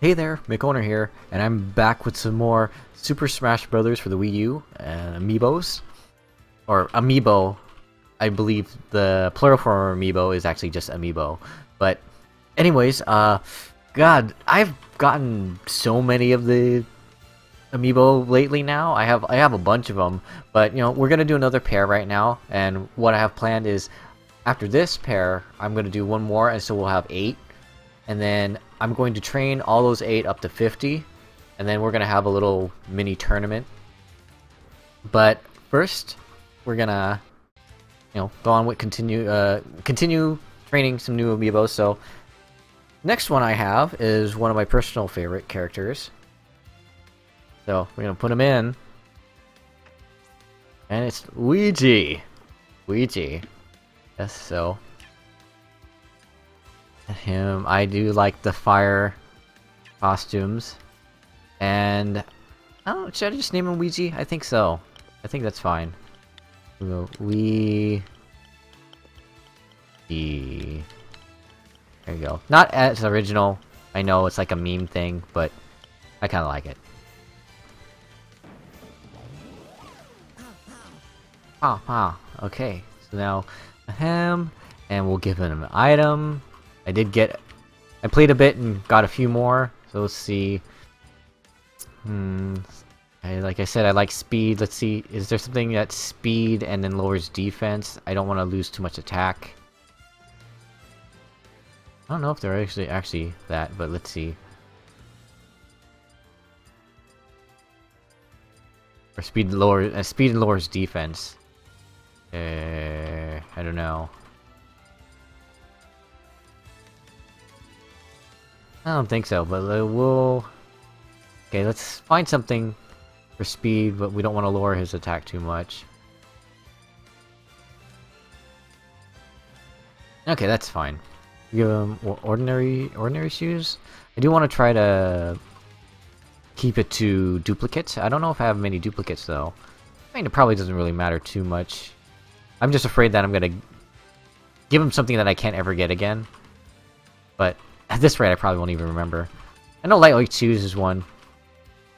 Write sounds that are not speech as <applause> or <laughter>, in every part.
Hey there, McOwner here, and I'm back with some more Super Smash Bros. for the Wii U and Amiibos. Or Amiibo. I believe the plural form of Amiibo is actually just Amiibo. But anyways, uh God, I've gotten so many of the Amiibo lately now. I have I have a bunch of them, but you know, we're to do another pair right now and what I have planned is after this pair, I'm to do one more and so we'll have 8 and then I'm going to train all those 8 up to 50 and then we're going to have a little mini tournament. But first, we're going to you know, go on with continue uh continue training some new amiibo. So next one I have is one of my personal favorite characters. So we're gonna put him in. And it's Luigi. Luigi. Yes, so him. I do like the fire costumes. And I don't should I just name him Luigi? I think so. I think that's fine. We go we There you go. Not as original. I know it's like a meme thing, but I kind of like it. Ah, ah. Okay. So now him, and we'll give him an item. I did get... I played a bit and got a few more. So let's see. Hmm. I, like I said, I like speed. Let's see. Is there something that's speed and then lowers defense? I don't want to lose too much attack. I don't know if they're actually actually that, but let's see. Or speed lower uh, speed lowers defense. Uh, I don't know. I don't think so, but uh, we'll... Okay, let's find something for speed, but we don't want to lower his attack too much. Okay, that's fine. Give him ordinary ordinary shoes. I do want to try to keep it to duplicates. I don't know if I have many duplicates though. I mean, it probably doesn't really matter too much. I'm just afraid that I'm gonna give him something that I can't ever get again. But at this rate, I probably won't even remember. I know lightweight shoes is one.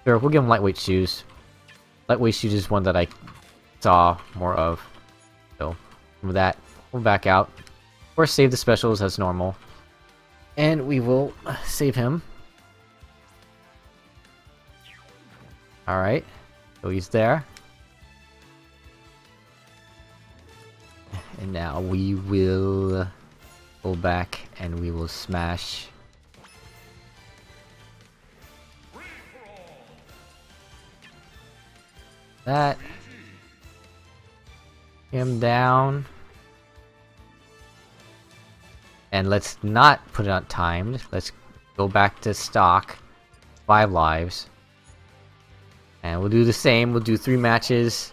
Sure, we'll give him lightweight shoes. Lightweight shoes is one that I saw more of. So, with that, we'll back out. Or save the specials as normal. And we will save him. Alright. So he's there. And now we will go back and we will smash. That. Him down. And let's not put it on timed. Let's go back to stock. Five lives. And we'll do the same. We'll do three matches.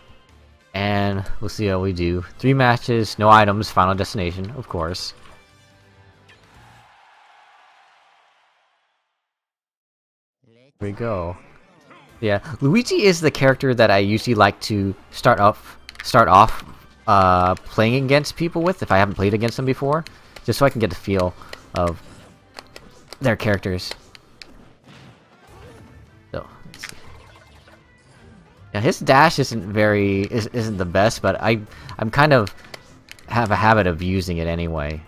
And we'll see how we do. Three matches, no items, final destination, of course. We go. Yeah, Luigi is the character that I usually like to start off start off uh, playing against people with if I haven't played against them before, just so I can get the feel of their characters. So, Yeah, his dash isn't very is, isn't the best, but I I'm kind of have a habit of using it anyway.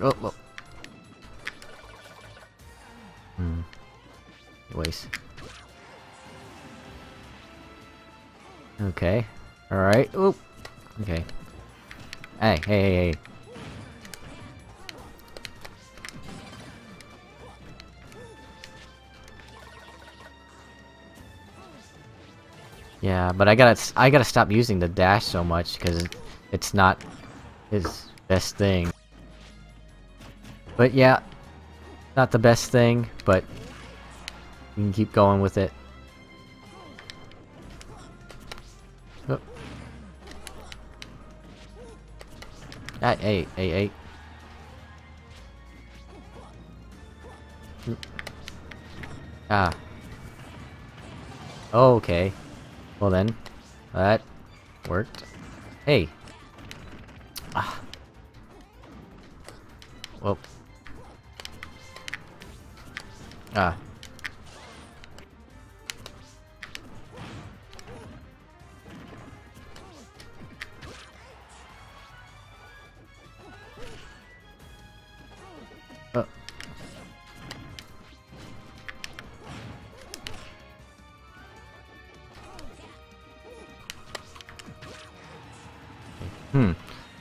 Oh, oh. Hmm. Anyways. Okay. Alright. Oop. Okay. Hey, hey, hey, hey. Yeah, but I gotta I gotta stop using the dash so much because it's not his best thing. But yeah, not the best thing, but we can keep going with it. Oh. Ah, hey, hey, hey. Ah. okay. Well then, that worked. Hey. Ah. Uh. Hmm.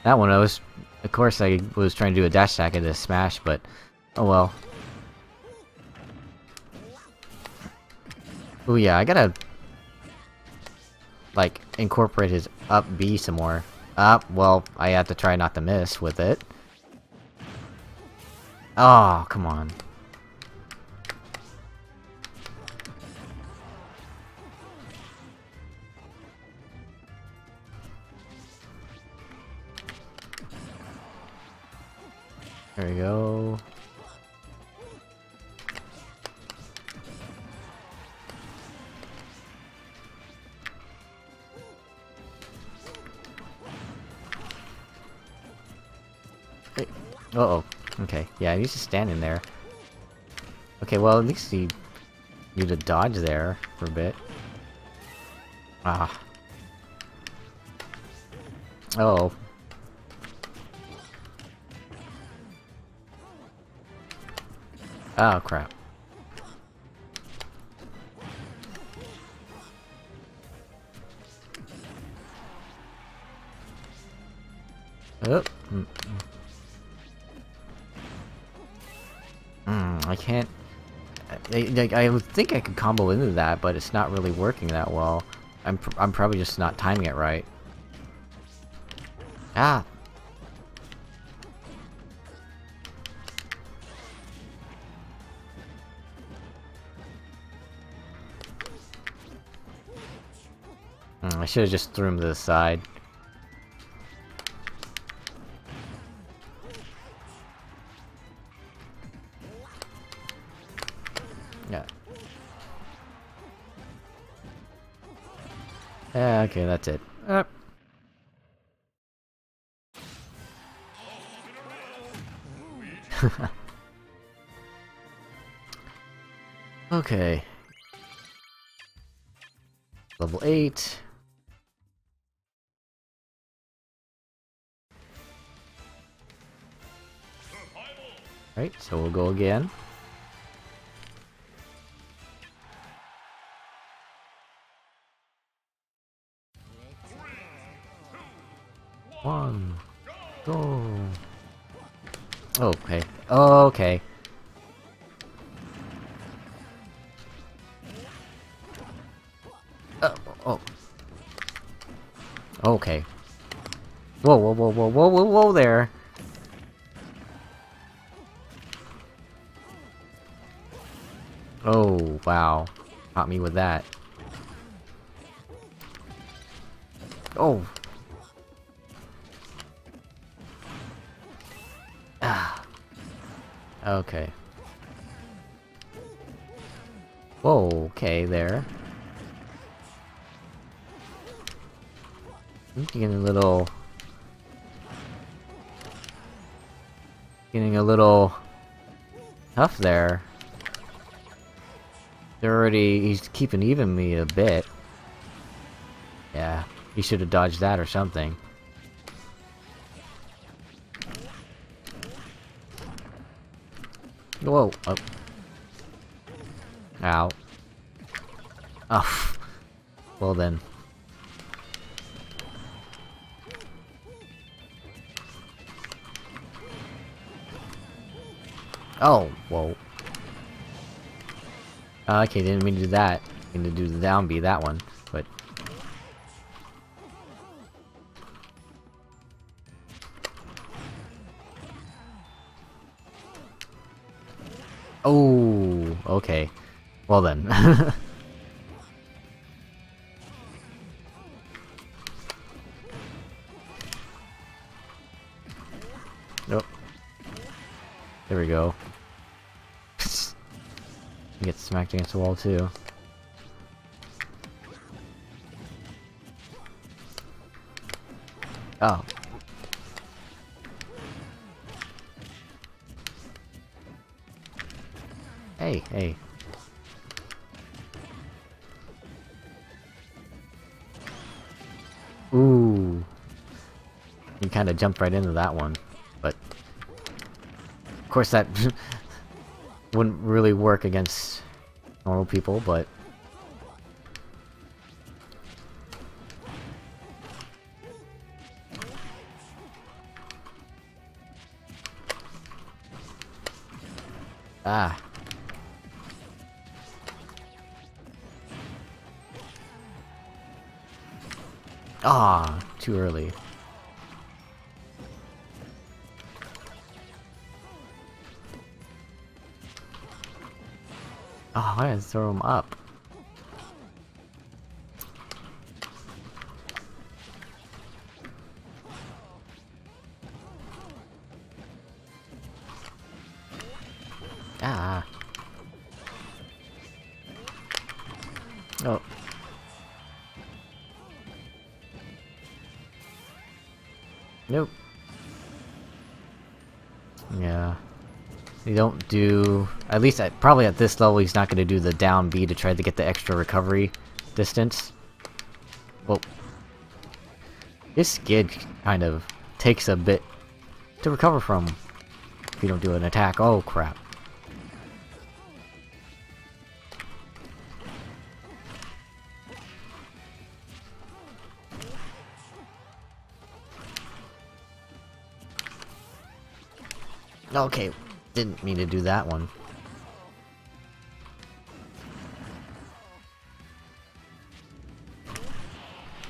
That one I was of course I was trying to do a dash attack into smash, but oh well. Oh yeah, I gotta like incorporate his up B some more. Up, uh, well, I have to try not to miss with it. Oh, come on. There we go. Uh oh. Okay. Yeah, he's just standing there. Okay, well, at least he need to dodge there for a bit. Ah. Oh. Oh, crap. Oh. Mm -mm. I can't... I, I, I think I could combo into that, but it's not really working that well. I'm, pr I'm probably just not timing it right. Ah! Hmm, I should have just threw him to the side. Yeah, Yeah, okay, that's it. Uh. <laughs> okay. Level 8. Right, so we'll go again. Okay. Okay. Uh, oh. Okay. Whoa, whoa, whoa, whoa, whoa, whoa, whoa there. Oh, wow. Caught me with that. Oh, Okay. Okay, there. Getting a little... Getting a little... tough there. They're already... he's keeping even me a bit. Yeah, he should have dodged that or something. Whoa. Oh. Ow. Oh. Well then. Oh, whoa. Uh, okay, didn't mean to do that. I mean to do the down B, that one, but... Oh, okay. Well then. nope. <laughs> Oh. There we go. Get smacked against the wall too. Oh, Hey, hey. Ooh. You kind of jumped right into that one, but... Of course that <laughs> wouldn't really work against normal people, but... Oh, I to throw him up. Ah. Oh. Nope. Yeah. They don't do... At least at, probably at this level he's not going to do the down B to try to get the extra recovery distance. Well... This skid kind of takes a bit to recover from if you don't do an attack. Oh crap. Okay, didn't mean to do that one.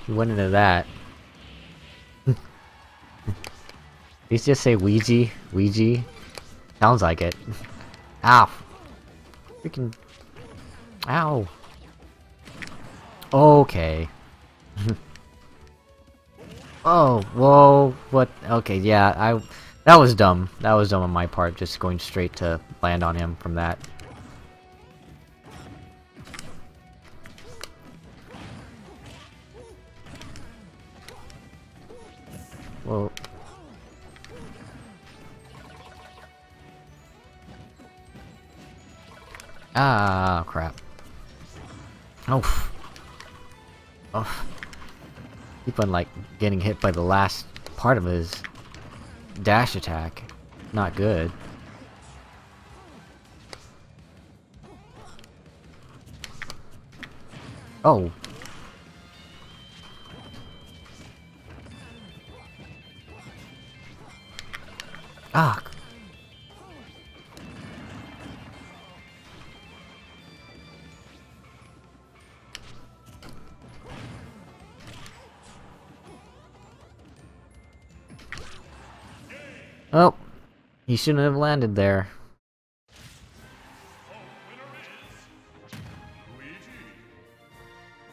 You went into that. <laughs> These just say Ouija? Ouija? Sounds like it. <laughs> Ow! Freaking... Ow! Okay. <laughs> oh, whoa, what? Okay, yeah, I... That was dumb. That was dumb on my part, just going straight to land on him from that. Well... Ah, crap. Oh. Oh. Keep on, like, getting hit by the last part of his dash attack. Not good. Oh. Ah. Oh, he shouldn't have landed there.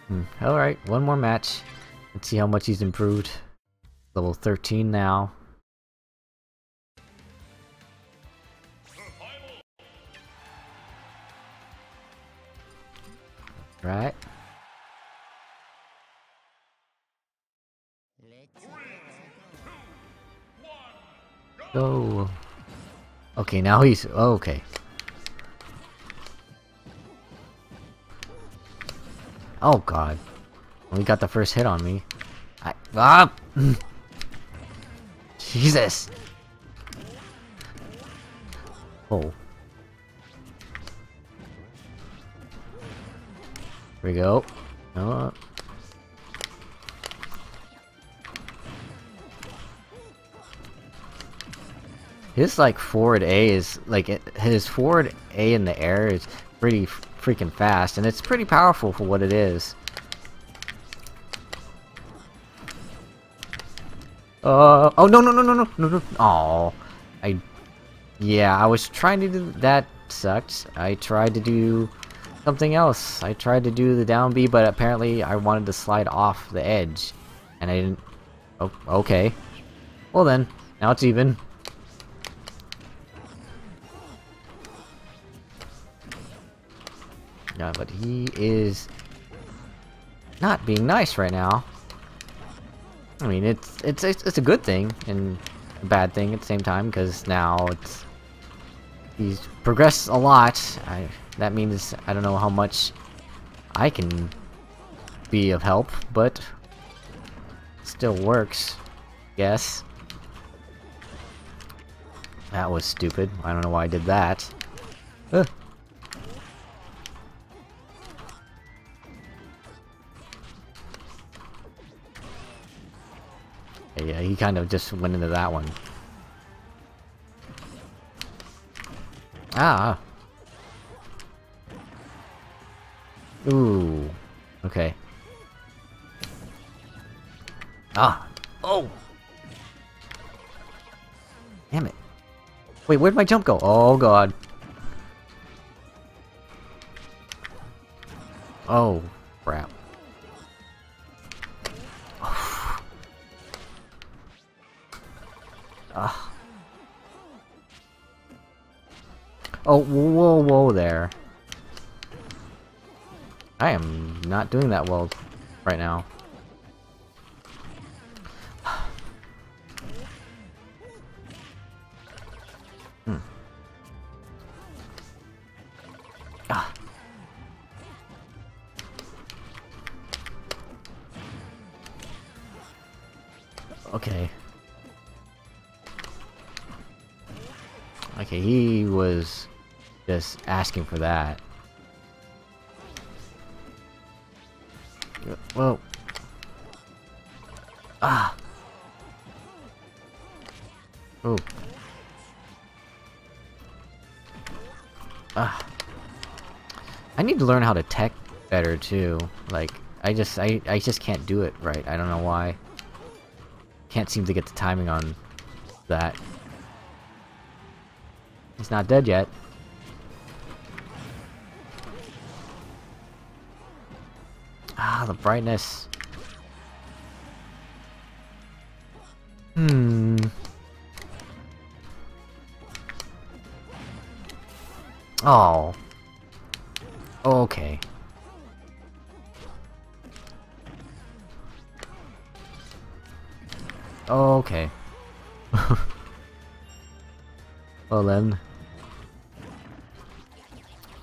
Hmm. Alright, one more match. Let's see how much he's improved. Level 13 now. Right. Go. Okay, now he's oh, okay. Oh god. Well, he got the first hit on me. I ah! <laughs> Jesus. Oh. We go. His like forward A is like his forward A in the air is pretty freaking fast, and it's pretty powerful for what it is. Uh oh no no no no no no no oh I yeah I was trying to do that sucked I tried to do something else. I tried to do the down B but apparently I wanted to slide off the edge and I didn't. Oh okay. Well then now it's even. Yeah, but he is not being nice right now. I mean, it's it's it's, it's a good thing and a bad thing at the same time because now it's he's progressed a lot. I, that means I don't know how much I can be of help, but still works. Yes. That was stupid. I don't know why I did that. Uh. Yeah, he kind of just went into that one. Ah. Ooh. Okay. Ah. Oh. Damn it. Wait, where'd my jump go? Oh god. Oh, Oh, whoa, whoa there. I am not doing that well right now. <sighs> hmm. Ah. Okay. Okay, he was just asking for that. Whoa. Ah. Oh. Ah. I need to learn how to tech better too. Like, I just, I, I just can't do it right. I don't know why. Can't seem to get the timing on that. He's not dead yet. Ah, the brightness. Hmm. Oh. Okay. Okay. <laughs> well then.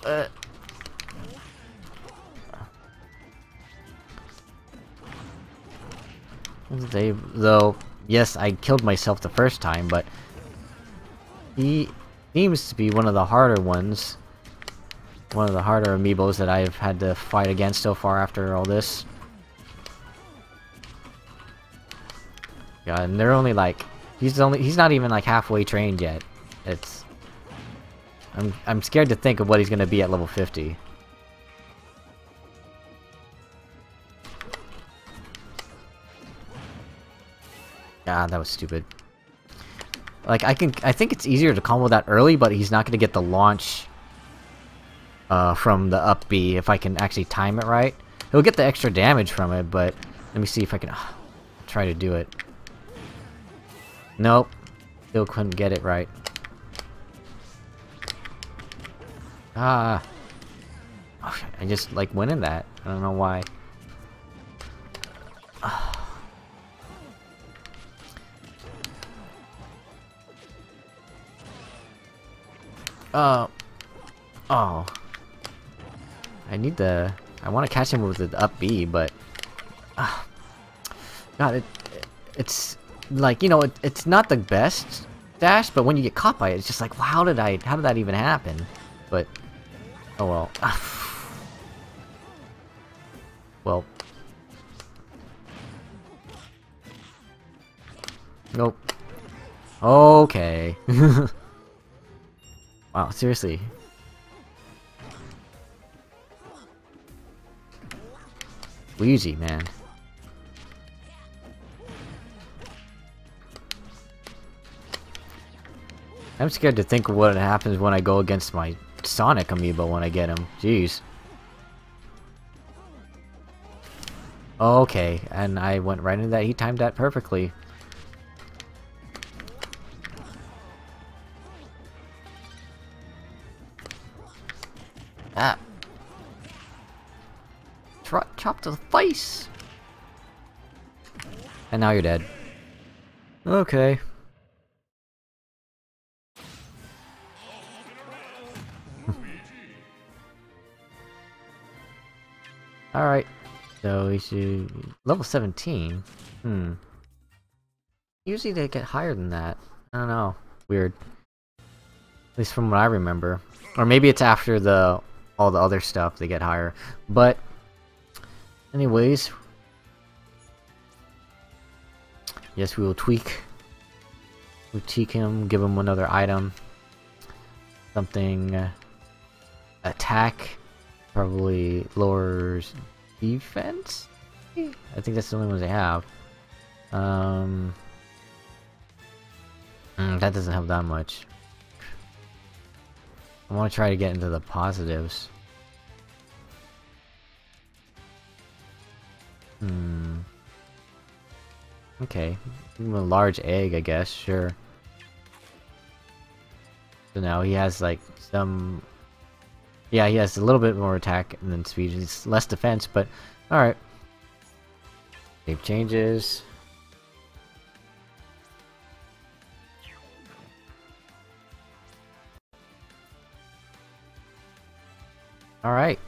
Uh. They, though, yes, I killed myself the first time, but he seems to be one of the harder ones. One of the harder amiibos that I've had to fight against so far after all this. Yeah, and they're only like, he's only, he's not even like halfway trained yet. It's, I'm, I'm scared to think of what he's gonna be at level 50. Ah, that was stupid. Like, I can- I think it's easier to combo that early, but he's not gonna get the launch uh, from the up B if I can actually time it right. He'll get the extra damage from it, but let me see if I can uh, try to do it. Nope. Still couldn't get it right. Ah. Oh, I just like went in that. I don't know why. Uh. Oh. I need the. I want to catch him with the up B, but. Uh, God, it, it's like you know, it, it's not the best dash, but when you get caught by it, it's just like, well, how did I? How did that even happen? But. Oh well. <sighs> well. Nope. Okay. <laughs> Wow, seriously. Luigi, man. I'm scared to think of what happens when I go against my Sonic amiibo when I get him. Jeez. Okay, and I went right into that. He timed that perfectly. And now you're dead. Okay. <laughs> Alright. So we should... Level 17? Hmm. Usually they get higher than that. I don't know. Weird. At least from what I remember. Or maybe it's after the all the other stuff they get higher. But anyways, Yes, we will tweak. Tweak him, give him another item. Something uh, attack probably lowers defense? I think that's the only ones they have. Um Mm, that doesn't help that much. I want to try to get into the positives. Hmm. Okay. a large egg, I guess, sure. So now he has like some... Yeah, he has a little bit more attack and then speed. It's less defense, but alright. Save changes. Alright.